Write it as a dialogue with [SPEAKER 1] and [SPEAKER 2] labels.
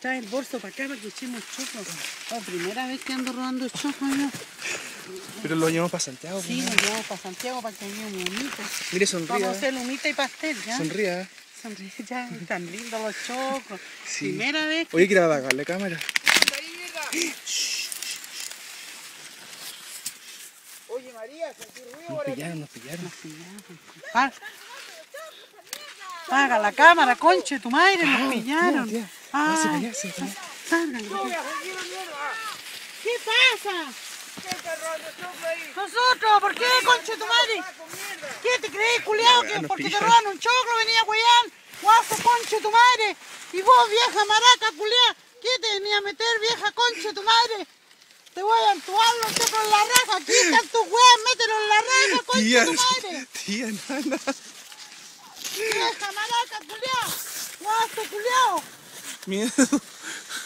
[SPEAKER 1] Trae el bolso para acá para que echemos choclo. Oh, primera vez que ando robando choclo yo.
[SPEAKER 2] Pero lo llevamos para Santiago.
[SPEAKER 1] Sí,
[SPEAKER 2] pues,
[SPEAKER 1] nos llevamos para Santiago para que haya un humito.
[SPEAKER 2] Mire,
[SPEAKER 1] Vamos a
[SPEAKER 2] sonría.
[SPEAKER 1] hacer humita y pastel, ¿ya?
[SPEAKER 2] Sonría.
[SPEAKER 1] Sonríe, ya, tan lindos los choclos.
[SPEAKER 2] Sí.
[SPEAKER 1] Primera vez.
[SPEAKER 2] Oye, quiero apagarle cámara.
[SPEAKER 3] Oye María, sentí ruido
[SPEAKER 2] Nos pillaron, nos pillaron.
[SPEAKER 1] Pa- Paga la cámara, conche, tu madre, nos pillaron.
[SPEAKER 2] Ah, se se calla.
[SPEAKER 1] salgan. ¿Qué pasa? Nosotros, ¿por qué, conche, tu madre? ¿Qué te crees, culiao? Que porque te roban un choclo, venía a huear. Guaso, conche, tu madre. Y vos, vieja maraca, culiao, ¿qué te venía a meter, vieja conche, tu madre? Te voy a entubar los choclos en la raja. Quitan tus weas, mételo en la raja, conche,
[SPEAKER 2] Tía,
[SPEAKER 1] tu madre.
[SPEAKER 2] tía, nana.
[SPEAKER 1] ¡Vieja maraca, culiao! ¡Guasto, culiao!
[SPEAKER 2] Miedo.